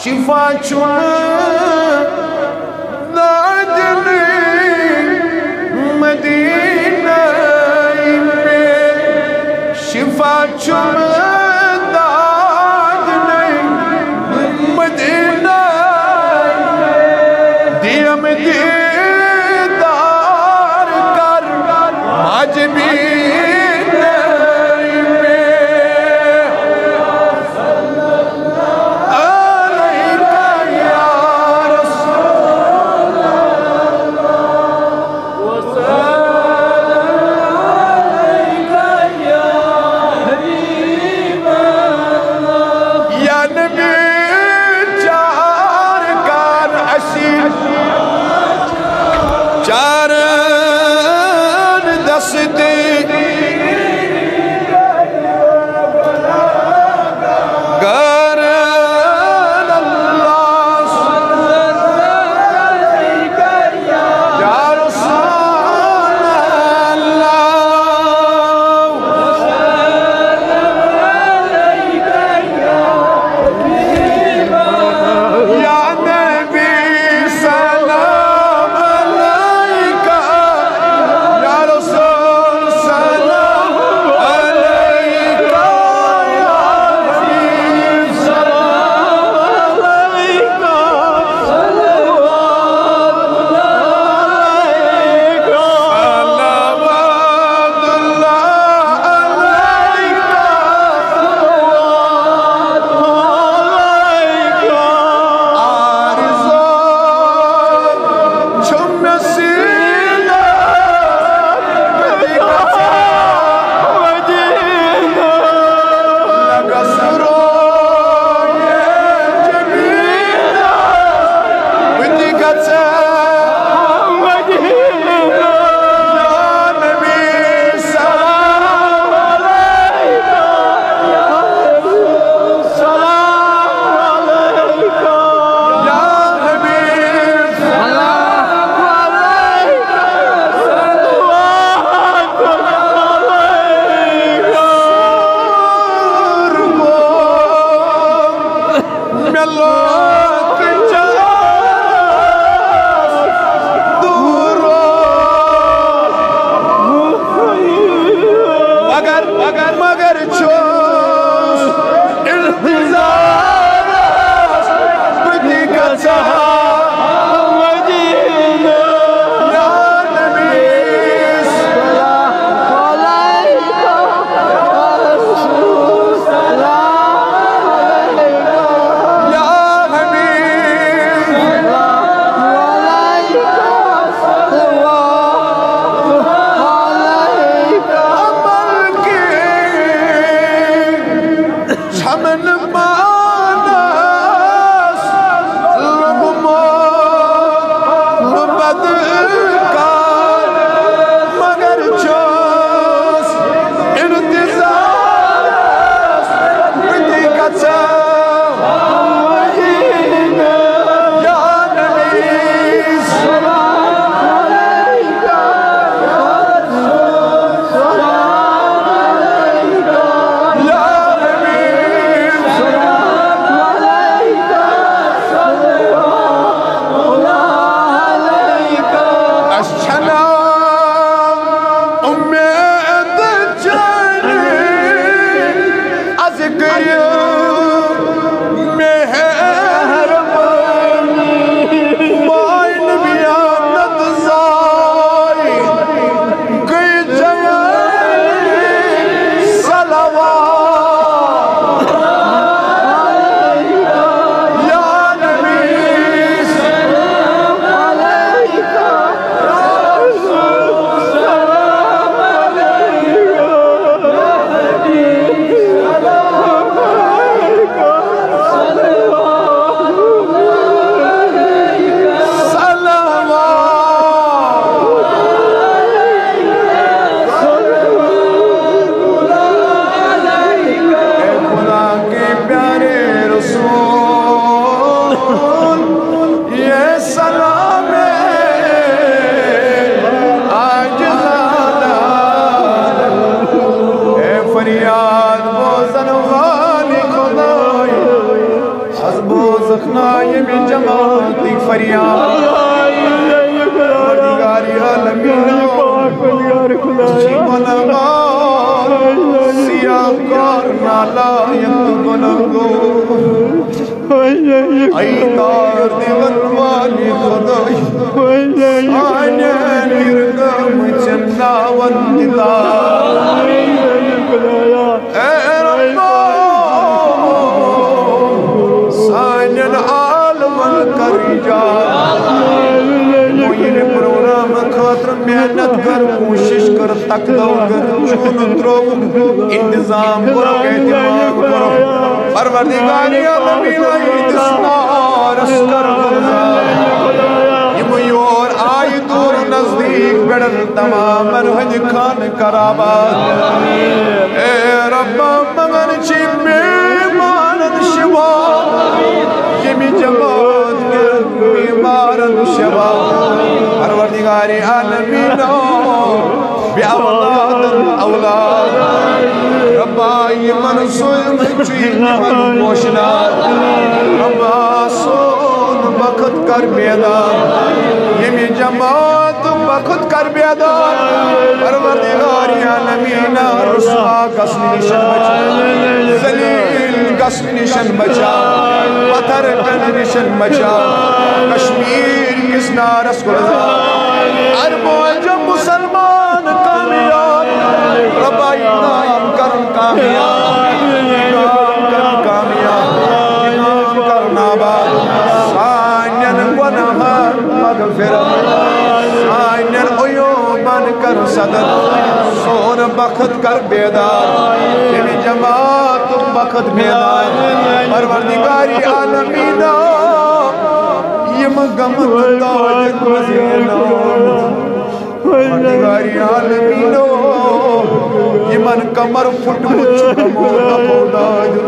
și faci oameni رزقنا یہ میں جماعت دی فریاد مددگار عالمین جی بلغار سیاہ کار نالا یند بلغو ای دار دیور والی خدای آنے نرگم چنہ ونددار چون انتظام کرو کرو۔ پروردگاری اسکر یم یور آئی دور نزدیک بڑن تمام ہنج خان کراباد اے رب مگن چی بیمانن شوا یمی جماعت کے بیمارن شوا پروردگاری عالمین بی اولاد اولاد. ربا یمن سویم چی من پوشنا. ربا سون وقت کر بیدار یمی جماعت وقت کر بیدار پروردگاری عالمین رسوا قسم نشن بچا. زلیل قسم نشن بچا. پتھر کن نشن بچا. کشمیر کس نارس گلزار. عرب صدر، سون بخت کر بیدار۔ یعنی جماعت بخت بیدار۔ پروردگاری عالمینا یم غم داج مزینا پروردگاری عالمینو یمن کمر پھٹ مچ مولا پوداج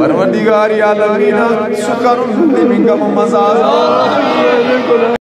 پروردگاری عالمینو سکرن تمی غم مزاز